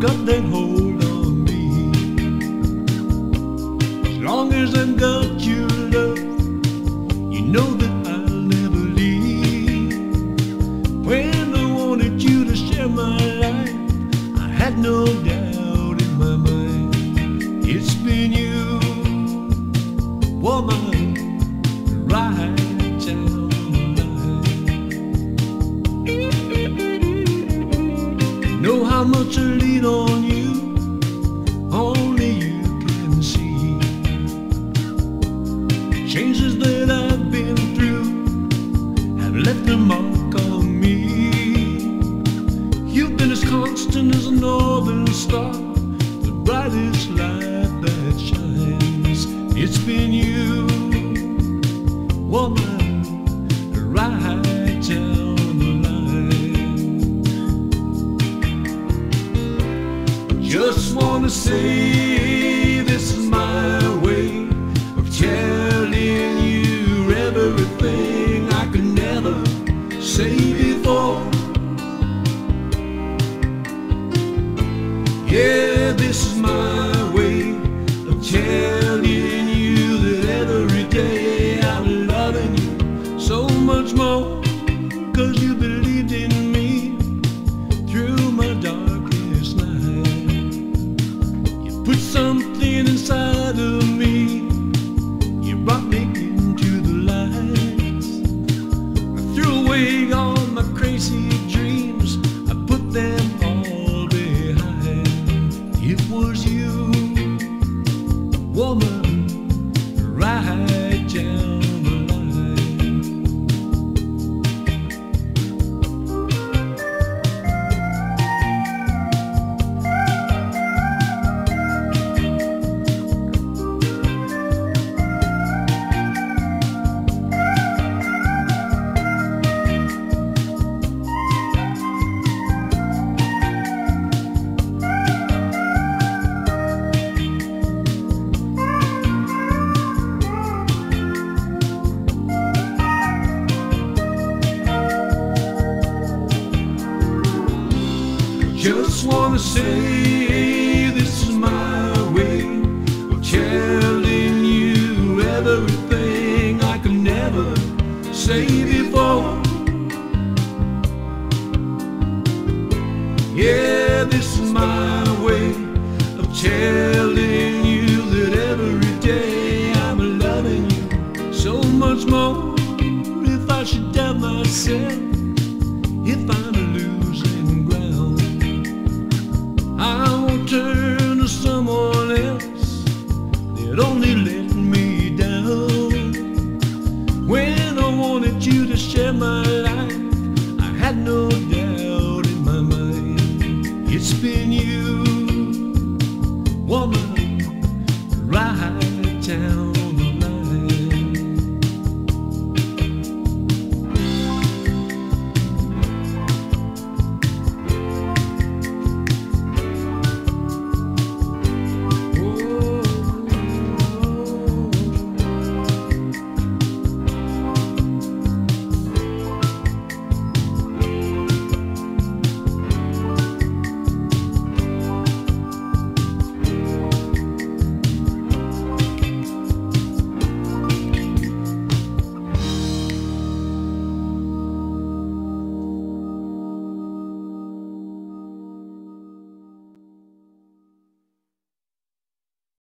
got that hold on me. As long as I've got your love, you know that I'll never leave. When I wanted you to share my life, I had no doubt in my mind. It's been you, woman, how much I lean on you, only you can see. Changes that I've been through have left a mark on me. You've been as constant as a northern star, the brightest light that shines. It's been you, woman, say this is my way of telling you everything I could never say before. Yeah, this is my inside of me, you brought me into the light. I threw away all my crazy dreams, I put them all behind. It was you, woman, Just wanna say this is my way of telling you everything I could never say before. Yeah, this is my way of telling you that every day I'm loving you so much more. If I should doubt myself, if I'm